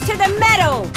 to the metal!